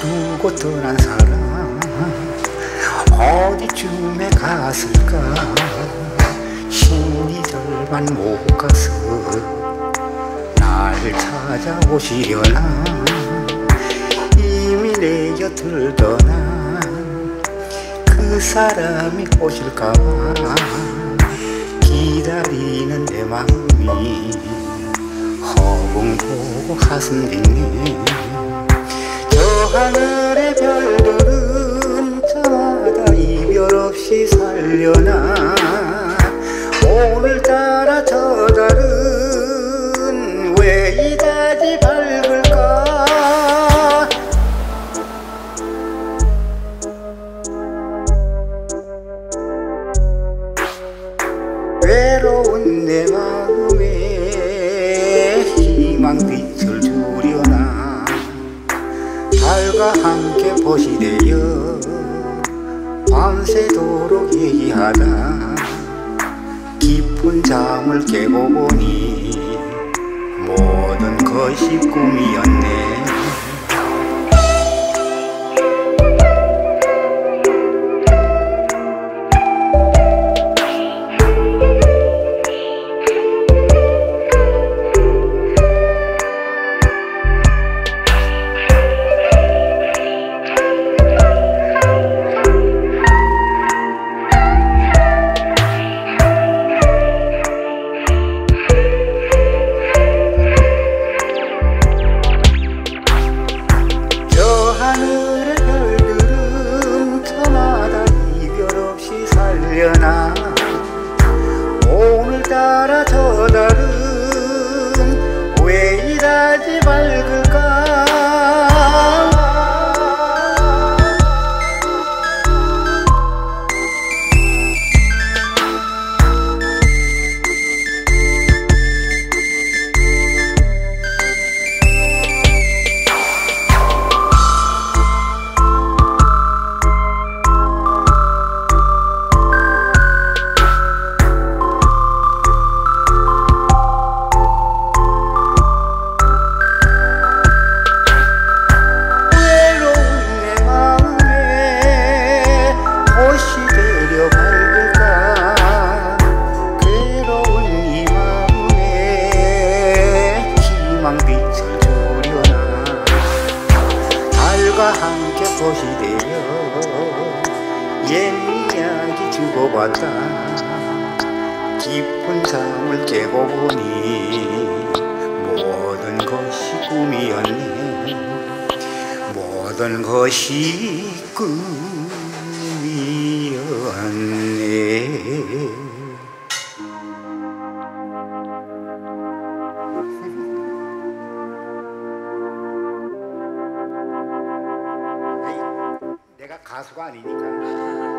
두고 떠난 사람 어디쯤에 갔을까? 신이 절반 못 가서 날 찾아오시려나? 이미 내 곁을 떠난 그 사람이 오실까봐? 기다리는 내 마음이 허공보고 가슴 빈네 저 하늘의 별들은 저마다 이별 없이 살려나? 오늘따라 저 달은 왜 이다지 밝을까? 외로운 내 마음에 주려나 달과 함께 보시되어 밤새도록 얘기하다 깊은 잠을 깨고 보니 모든 것이 꿈이었네 달과 함께 되려 옛 이야기 주고받다. 깊은 잠을 깨고 보니 모든 것이 꿈이었네. 모든 것이 꿈이었네 내가 가수가 아니니까